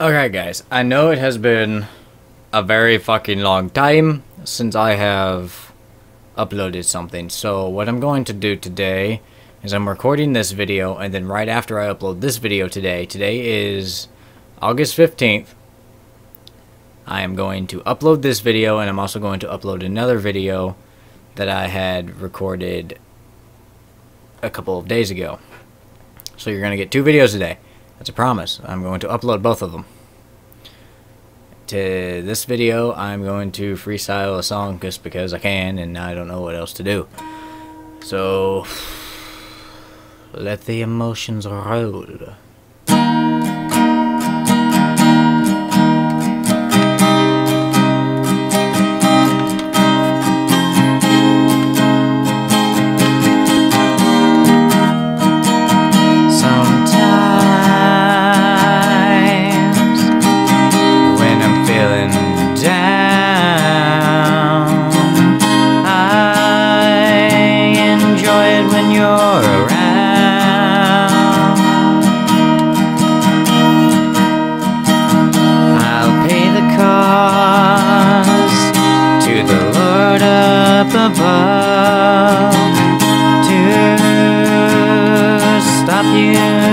Okay, guys, I know it has been a very fucking long time since I have uploaded something. So, what I'm going to do today is I'm recording this video, and then right after I upload this video today, today is August 15th, I am going to upload this video, and I'm also going to upload another video that I had recorded a couple of days ago. So, you're going to get two videos today. That's a promise. I'm going to upload both of them. To this video, I'm going to freestyle a song just because I can and I don't know what else to do. So, let the emotions roll. Lord up above to stop you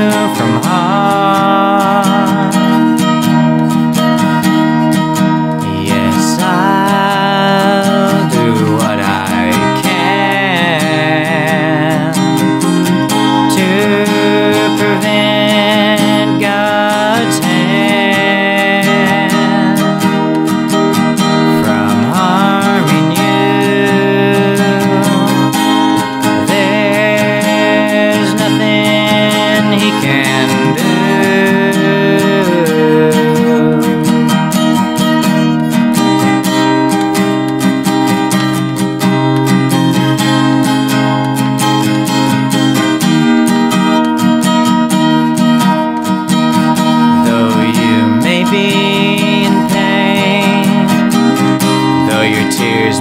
tears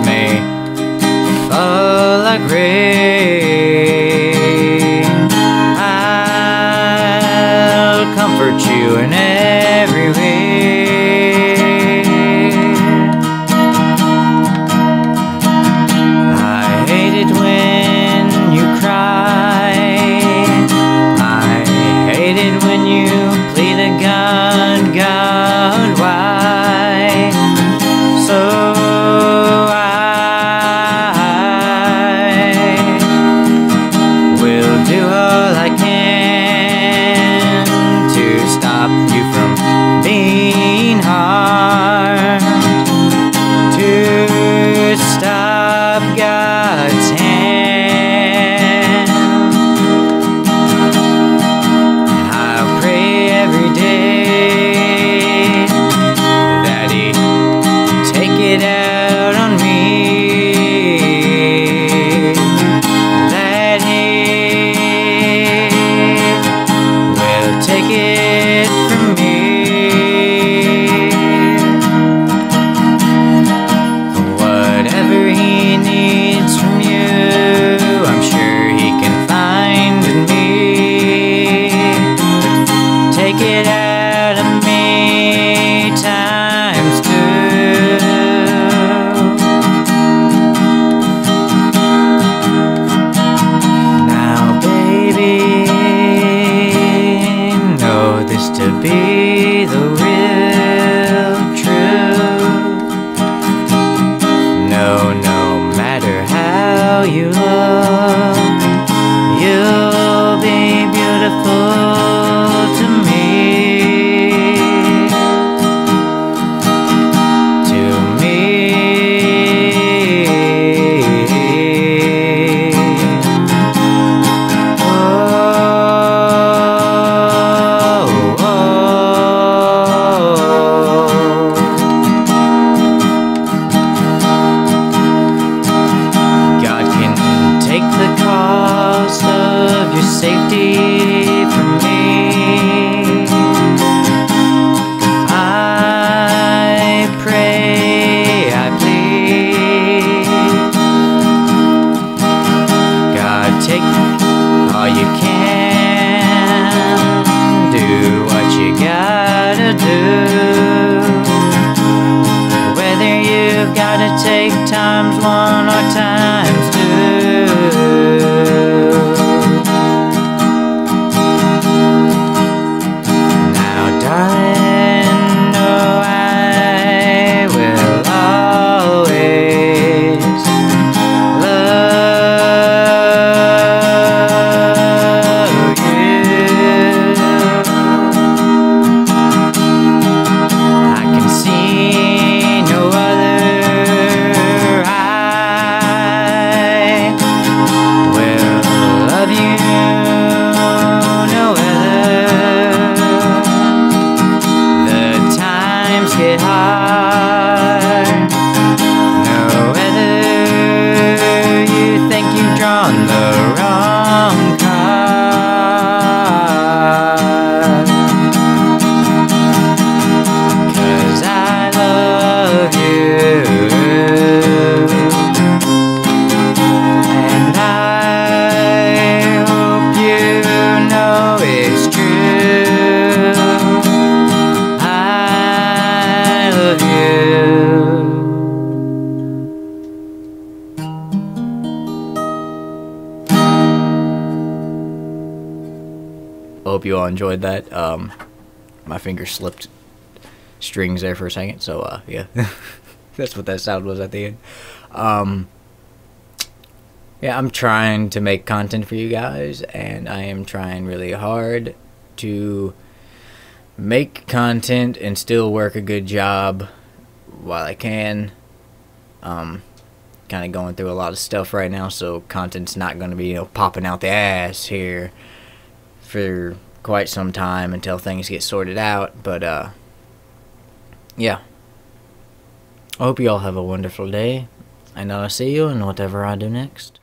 you all enjoyed that. Um, my finger slipped strings there for a second, so uh, yeah, that's what that sound was at the end. Um, yeah, I'm trying to make content for you guys, and I am trying really hard to make content and still work a good job while I can. Um, kind of going through a lot of stuff right now, so content's not going to be you know popping out the ass here for quite some time until things get sorted out. But uh, yeah, I hope you all have a wonderful day, and I'll see you in whatever I do next.